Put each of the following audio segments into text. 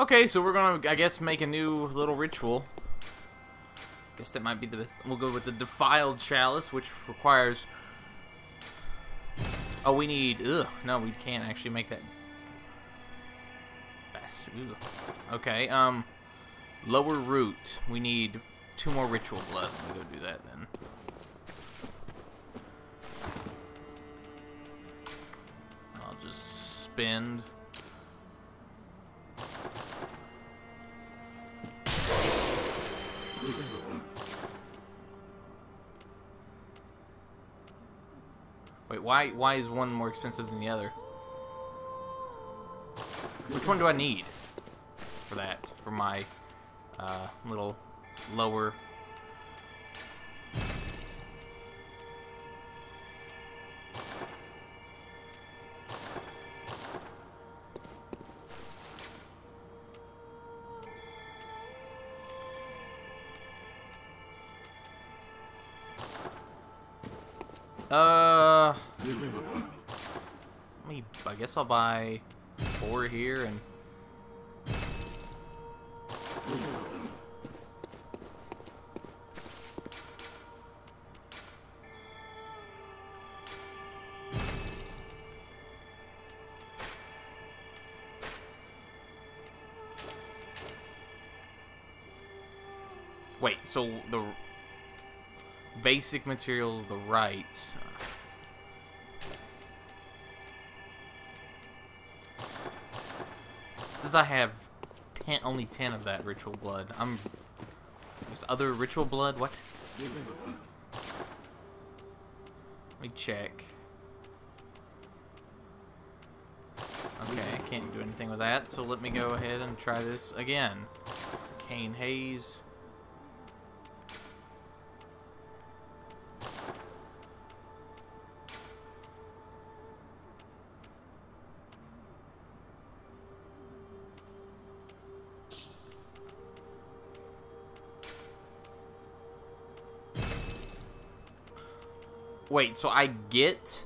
Okay, so we're gonna, I guess, make a new little ritual. Guess that might be the. We'll go with the defiled chalice, which requires. Oh, we need. Ugh, no, we can't actually make that. Okay, um, lower root. We need two more ritual blood. Me go do that then. I'll just spend. Wait, why why is one more expensive than the other? Which one do I need for that? For my uh, little lower Uh, me. I guess I'll buy four here and. Wait, so the basic materials the right. Since I have ten, only 10 of that ritual blood, I'm... There's other ritual blood? What? Let me check. Okay, I can't do anything with that, so let me go ahead and try this again. Arcane Haze. Wait, so I get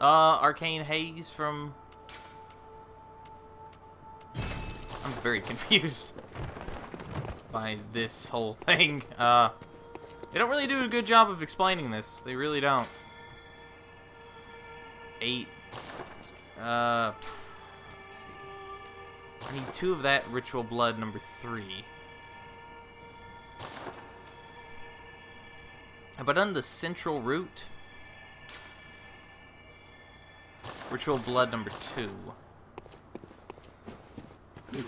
uh Arcane Haze from I'm very confused by this whole thing. Uh they don't really do a good job of explaining this. They really don't. Eight uh let's see. I need two of that ritual blood number three. I done the central route. Ritual blood number two. Let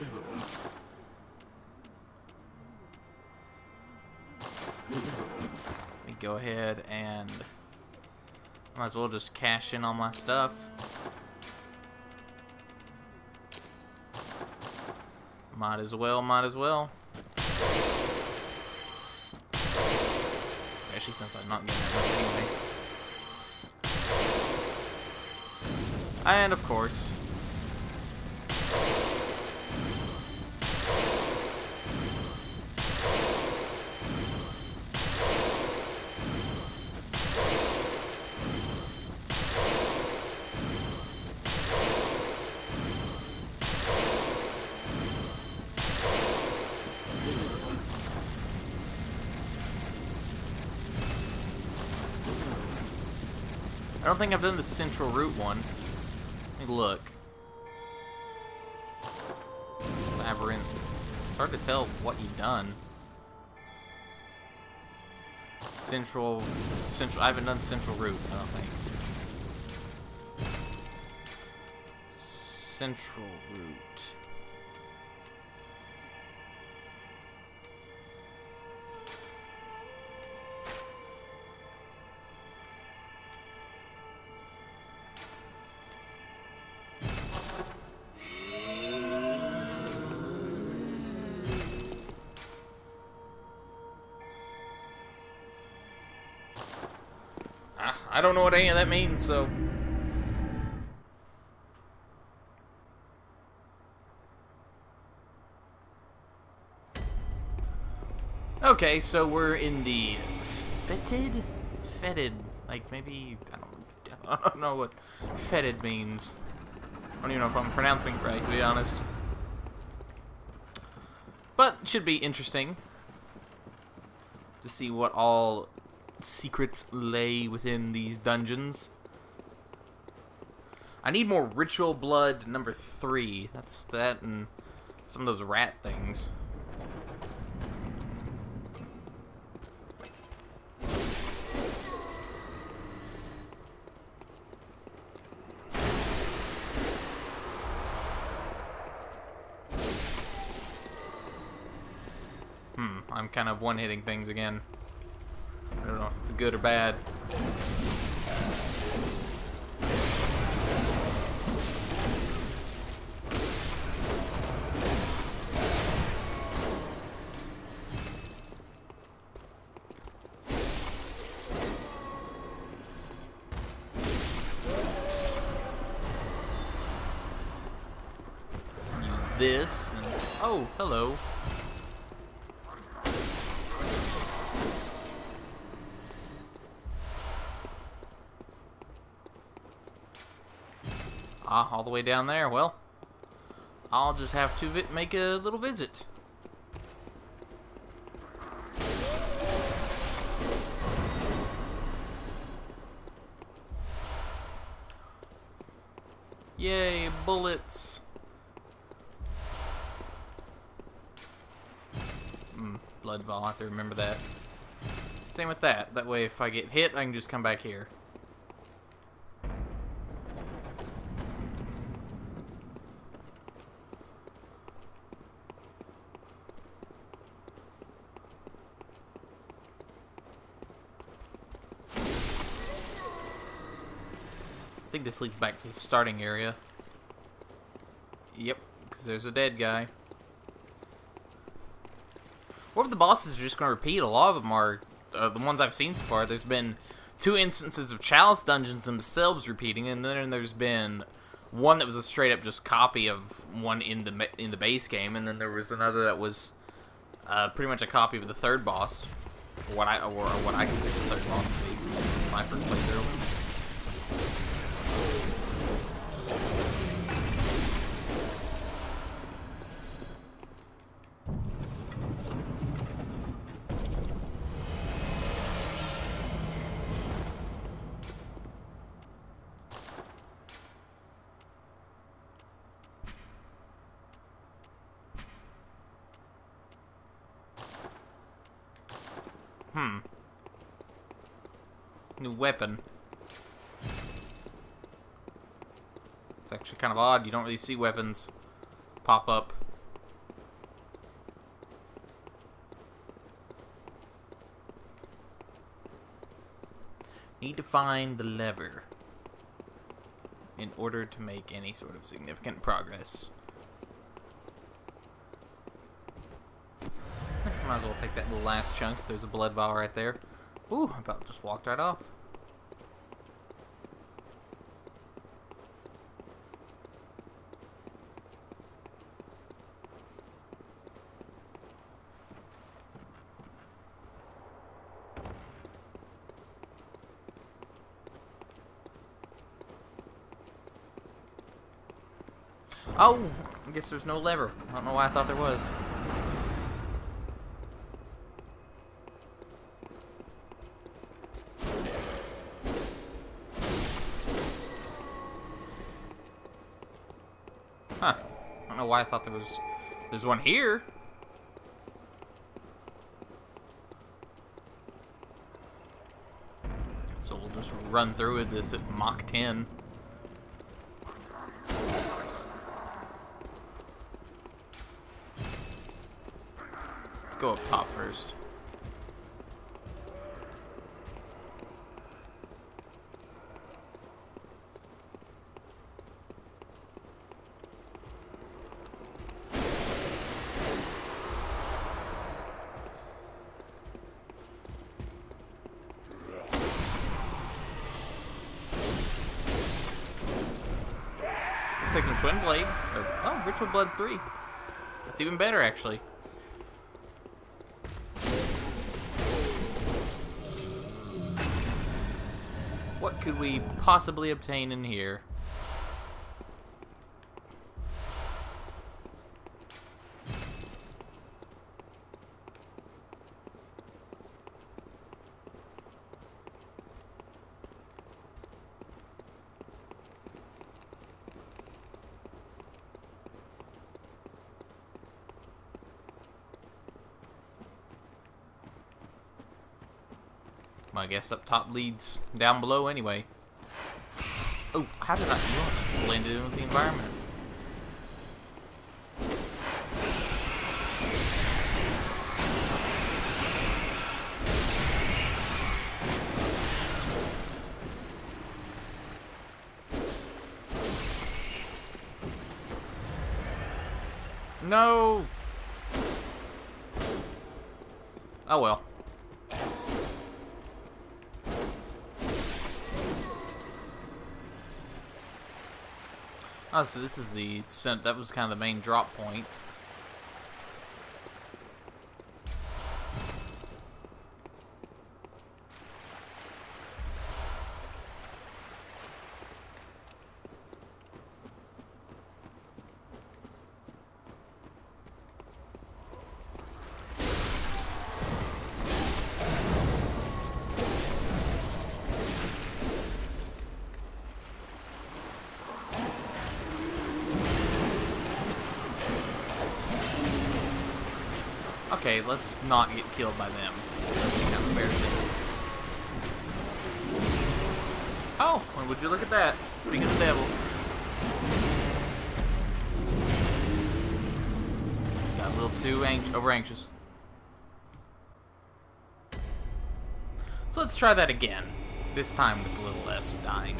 me go ahead and might as well just cash in all my stuff. Might as well, might as well. Especially since I'm not getting that much anyway. And of course, think I've done the central root one. Let me look. Labyrinth. It's hard to tell what you've done. Central, central. I haven't done central root. I don't think. Central root. I don't know what any of that means, so... Okay, so we're in the fetid? Fetid. Like, maybe, I don't, I don't know what fetid means. I don't even know if I'm pronouncing it right, to be honest. But should be interesting to see what all secrets lay within these dungeons. I need more ritual blood number three. That's that and some of those rat things. Hmm, I'm kind of one-hitting things again. I don't know if it's good or bad. The way down there. Well, I'll just have to make a little visit. Yay, bullets. Mm, blood vial, I have to remember that. Same with that. That way if I get hit, I can just come back here. Think this leads back to the starting area. Yep, because there's a dead guy. What if the bosses are just going to repeat? A lot of them are uh, the ones I've seen so far. There's been two instances of Chalice dungeons themselves repeating, and then there's been one that was a straight up just copy of one in the in the base game, and then there was another that was uh, pretty much a copy of the third boss, what I or, what I consider the third boss to be. My first playthrough. Weapon. It's actually kind of odd. You don't really see weapons pop up. Need to find the lever in order to make any sort of significant progress. Might as well take that little last chunk. There's a blood vial right there. Ooh, I about just walked right off. Oh, I guess there's no lever. I don't know why I thought there was. Huh. I don't know why I thought there was... There's one here. So we'll just run through with this at Mach 10. Go up top first. Take some Twin Blade. Or, oh, Ritual Blood 3. That's even better, actually. Could we possibly obtain in here? Guess up top leads down below anyway. Oh, how did I... You blended in with the environment. No! Oh well. Oh, so this is the that was kind of the main drop point. Let's not get killed by them. Oh, well, would you look at that? Speaking of the devil. Got a little too over anxious. So let's try that again. This time with a little less dying.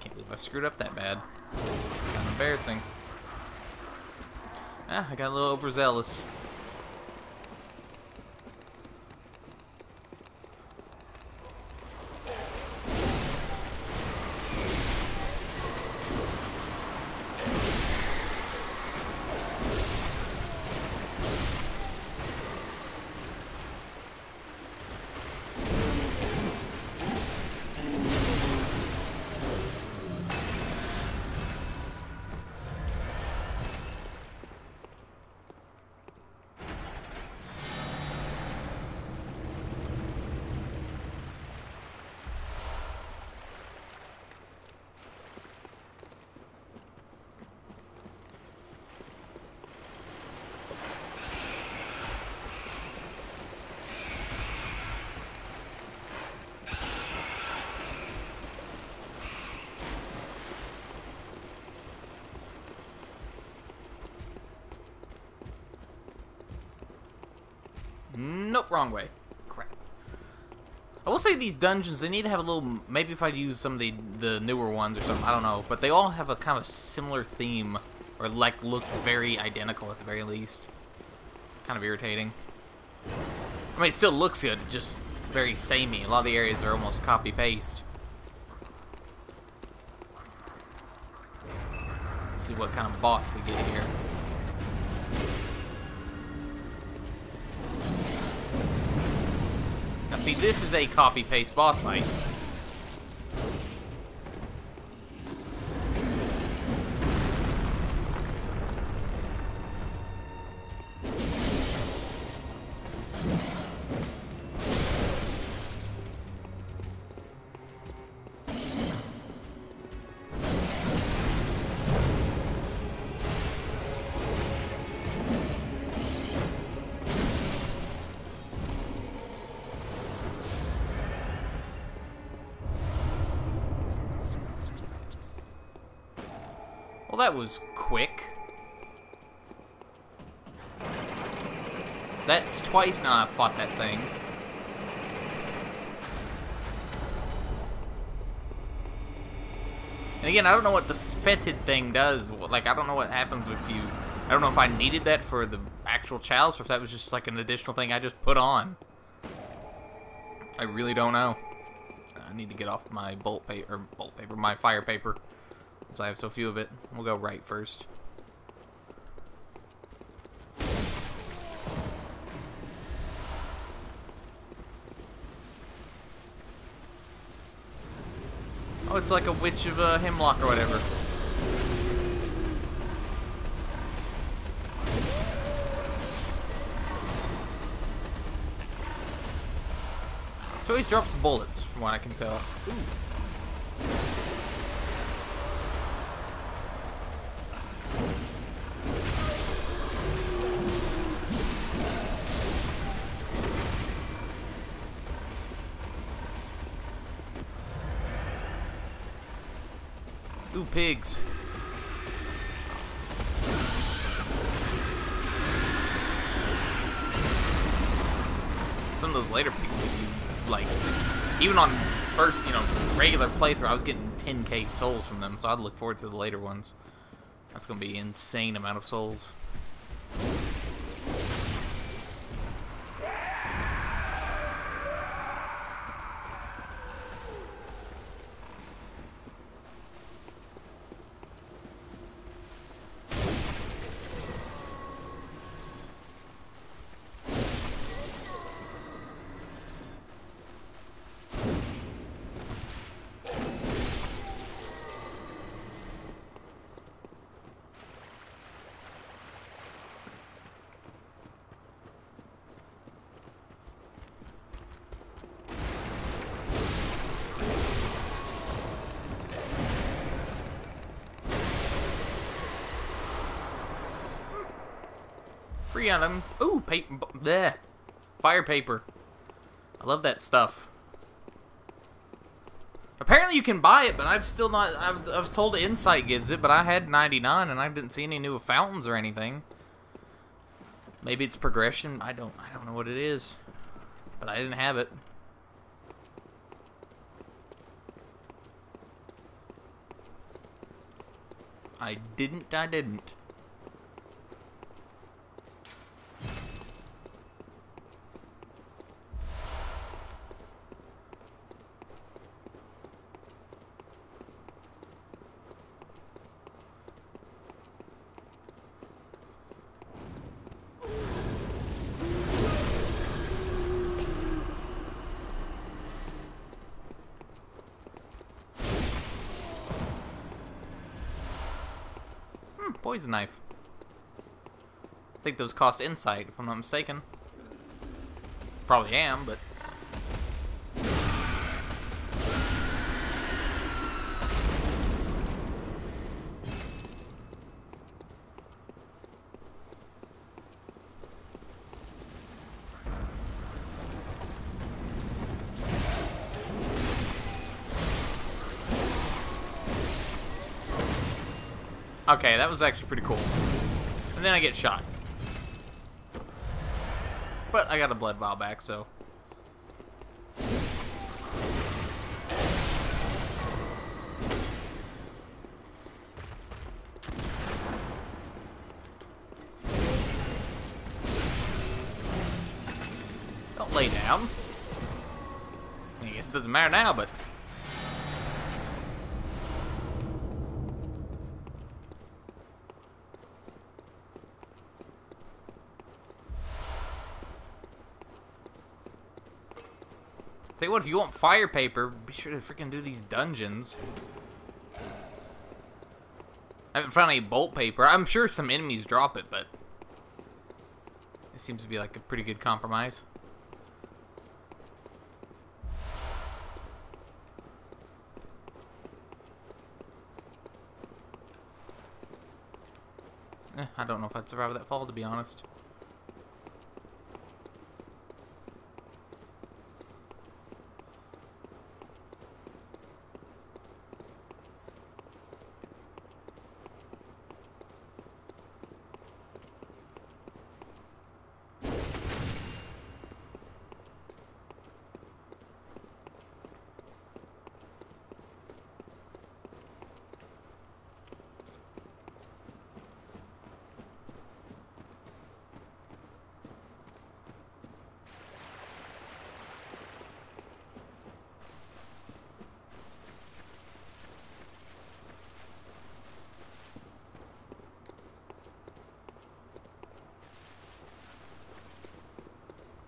Can't believe I've screwed up that bad. It's kind of embarrassing. Ah, I got a little overzealous. Nope, wrong way. Crap. I will say these dungeons, they need to have a little... Maybe if I use some of the, the newer ones or something, I don't know. But they all have a kind of similar theme. Or, like, look very identical at the very least. Kind of irritating. I mean, it still looks good, just very samey. A lot of the areas are almost copy-paste. Let's see what kind of boss we get here. See, this is a copy-paste boss fight. That was quick. That's twice now I've fought that thing. And again, I don't know what the fetid thing does. Like, I don't know what happens if you... I don't know if I needed that for the actual chalice or if that was just like an additional thing I just put on. I really don't know. I need to get off my bolt paper, bolt paper, my fire paper. Since I have so few of it. We'll go right first. Oh, it's like a witch of a hemlock or whatever. So always drops bullets, from what I can tell. Ooh, playthrough, I was getting 10k souls from them, so I'd look forward to the later ones. That's gonna be insane amount of souls. On them. Ooh, paper. There. Fire paper. I love that stuff. Apparently you can buy it, but I've still not... I've, I was told Insight gives it, but I had 99 and I didn't see any new fountains or anything. Maybe it's progression. I don't I don't know what it is. But I didn't have it. I didn't, I didn't. Poison knife. I think those cost insight, if I'm not mistaken. Probably am, but... Okay, that was actually pretty cool. And then I get shot. But I got a blood vial back, so... Don't lay down. I guess it doesn't matter now, but... what, if you want fire paper, be sure to freaking do these dungeons. I haven't found any bolt paper. I'm sure some enemies drop it, but it seems to be like a pretty good compromise. Eh, I don't know if I'd survive that fall, to be honest.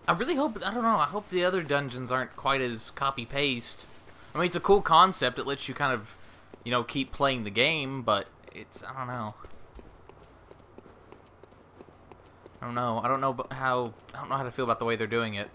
I really hope, I don't know, I hope the other dungeons aren't quite as copy-paste. I mean, it's a cool concept. It lets you kind of, you know, keep playing the game, but it's, I don't know. I don't know. I don't know how, I don't know how to feel about the way they're doing it.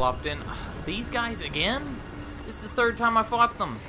Plopped in. These guys again? This is the third time I fought them.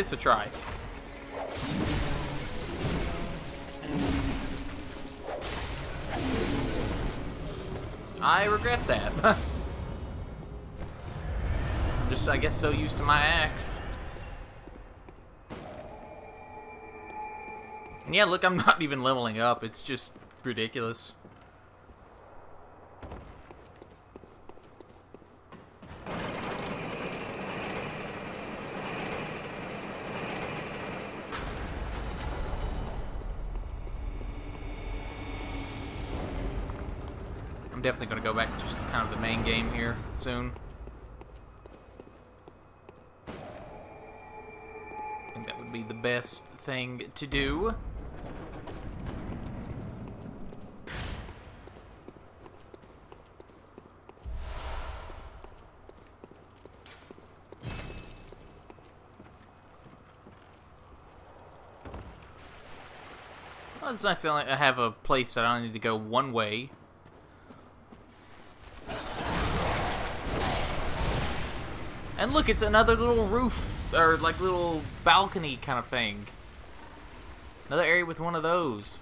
This a try. I regret that. Just, I guess, so used to my axe. And yeah, look, I'm not even leveling up. It's just ridiculous. Definitely going to go back to just kind of the main game here soon. I think that would be the best thing to do. Well, it's nice to only have a place that I don't need to go one way. And look, it's another little roof, or like little balcony kind of thing. Another area with one of those.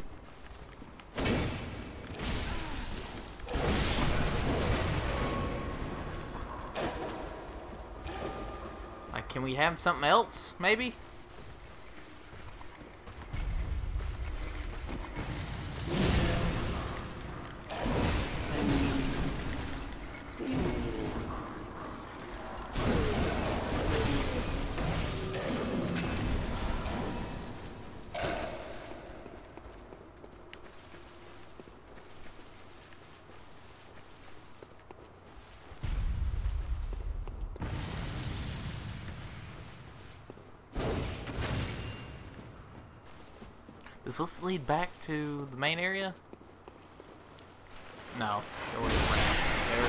Like, can we have something else, maybe? Does this lead back to the main area? No. There was rats there.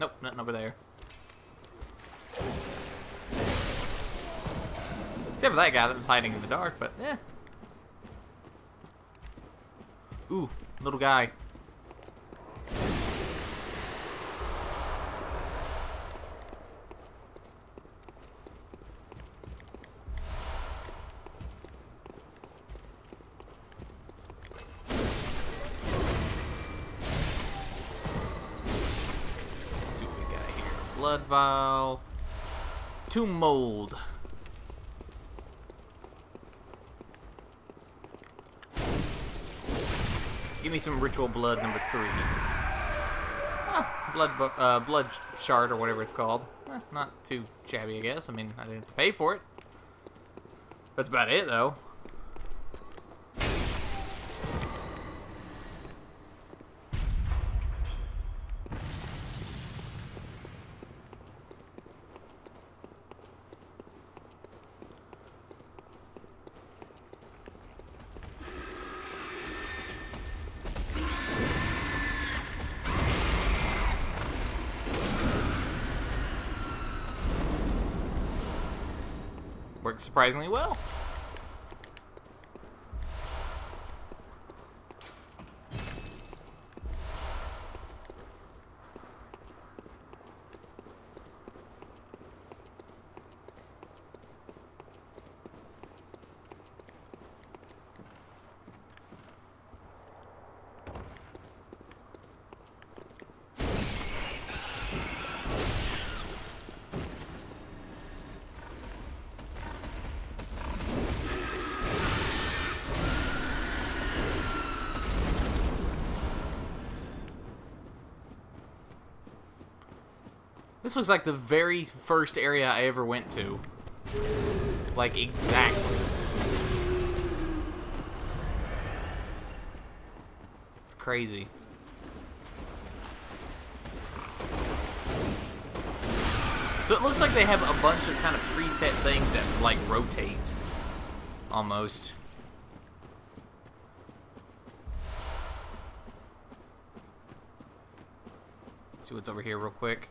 Nope, nothing over there. Except for that guy that was hiding in the dark, but eh. Ooh, little guy. Let's see what we got here. Blood vial. Tomb mold. Give me some ritual blood number three. Ah, blood, uh, blood shard or whatever it's called. Eh, not too shabby, I guess. I mean, I didn't have to pay for it. That's about it, though. Surprisingly well. This looks like the very first area I ever went to. Like, exactly. It's crazy. So it looks like they have a bunch of kind of preset things that, like, rotate. Almost. See what's over here real quick.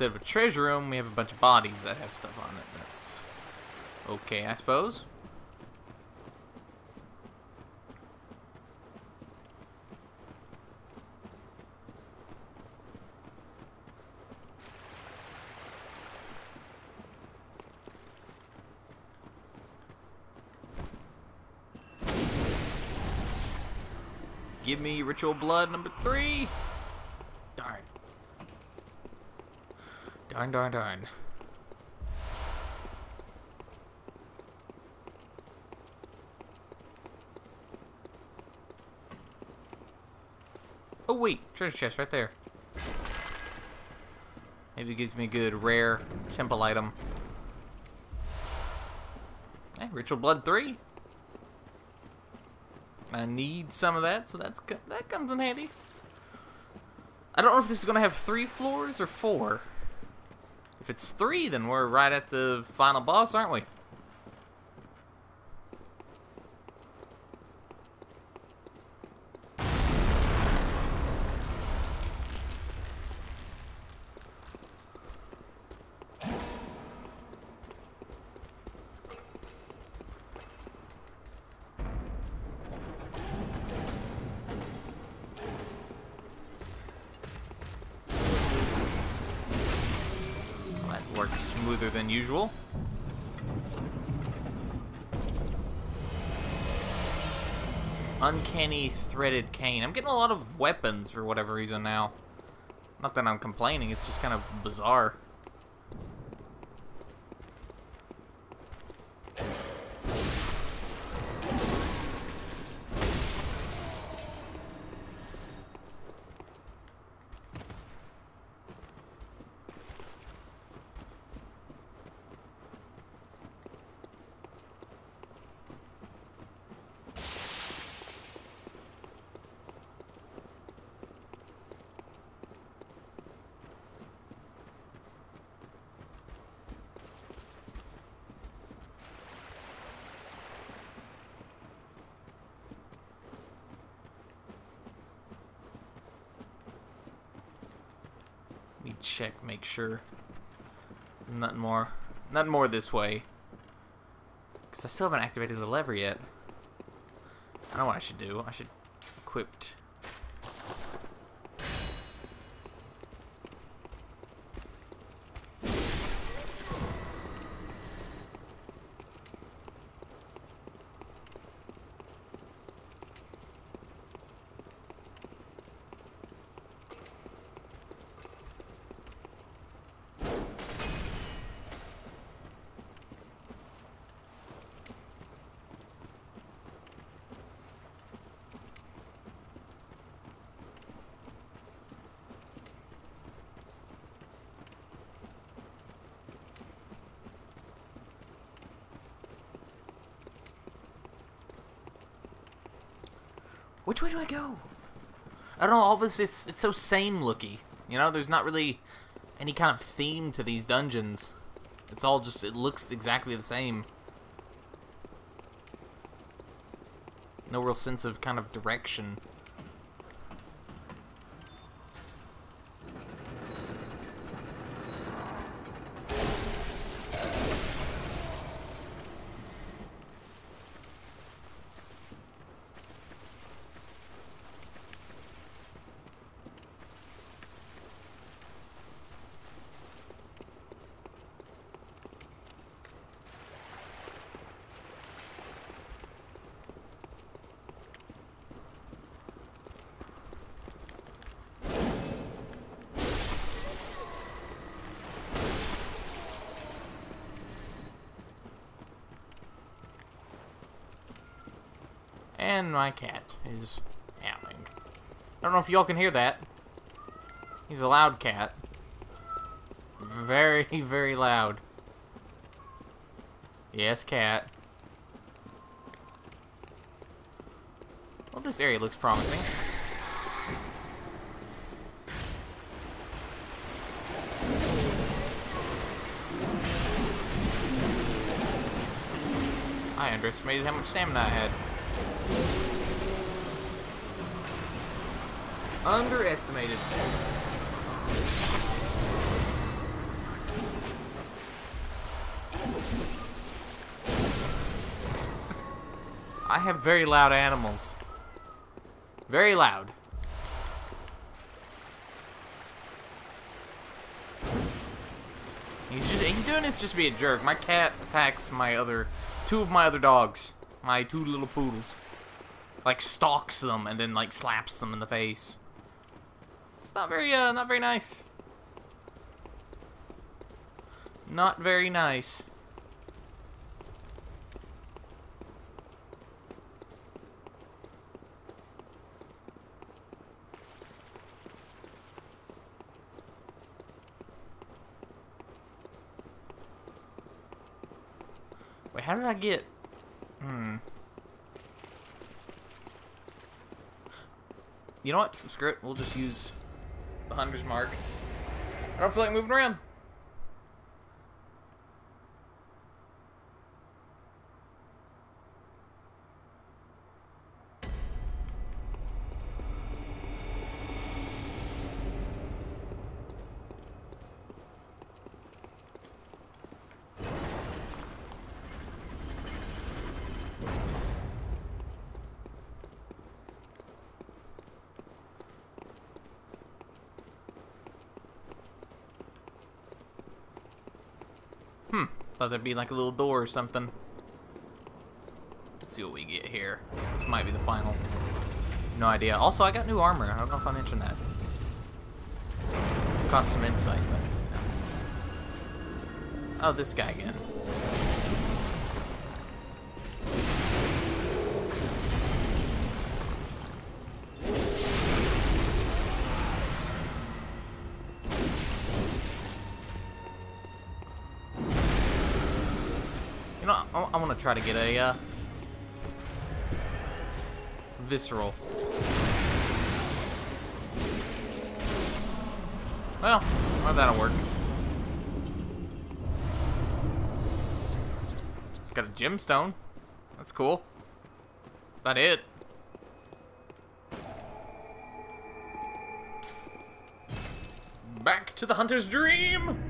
Instead of a treasure room, we have a bunch of bodies that have stuff on it. That's okay, I suppose. Give me ritual blood number three. Darn, darn, darn. Oh wait, treasure chest right there. Maybe it gives me a good rare temple item. Hey, ritual blood three. I need some of that, so that's that comes in handy. I don't know if this is going to have three floors or four. If it's three, then we're right at the final boss, aren't we? Smoother than usual. Uncanny threaded cane. I'm getting a lot of weapons for whatever reason now. Not that I'm complaining, it's just kind of bizarre. Check, make sure. There's nothing more. Nothing more this way. Because I still haven't activated the lever yet. I know what I should do. I should equip Which way do I go? I don't know, all this, it's, it's so same-looky. You know, there's not really any kind of theme to these dungeons. It's all just, it looks exactly the same. No real sense of kind of direction. And my cat is howling. I don't know if y'all can hear that. He's a loud cat. Very, very loud. Yes, cat. Well, this area looks promising. I underestimated how much stamina I had. Underestimated. I have very loud animals. Very loud. He's just he's doing this just to be a jerk. My cat attacks my other two of my other dogs. My two little poodles. Like stalks them and then like slaps them in the face. It's not very uh not very nice. Not very nice. Wait, how did I get... Hmm. You know what? Screw it. We'll just use the hunter's mark. I don't feel like moving around. Hmm. Thought there'd be like a little door or something. Let's see what we get here. This might be the final. No idea. Also, I got new armor. I don't know if I mentioned that. Cost some insight, but... Oh, this guy again. Try to get a, uh, visceral. Well, well, that'll work. Got a gemstone. That's cool. About it. Back to the hunter's dream!